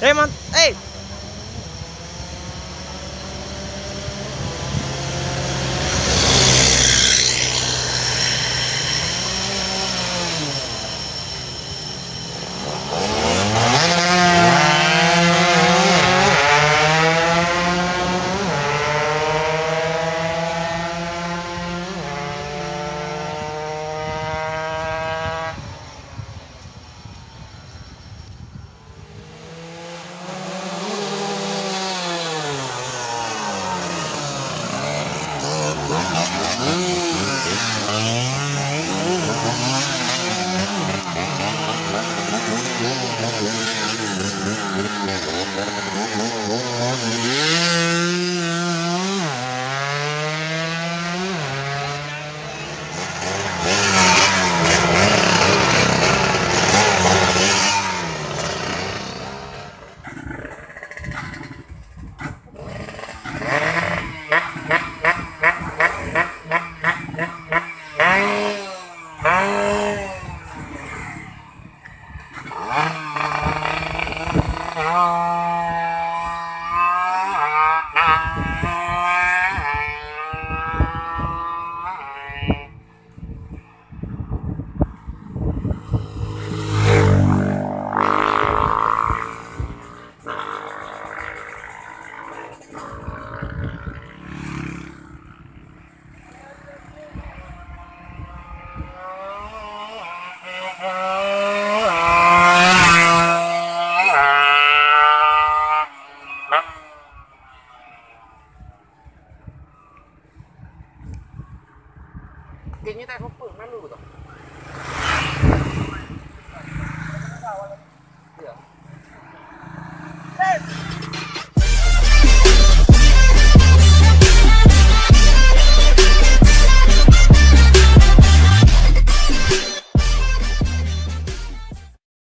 Raymond, hey! Ah. 给你带出不能的路的。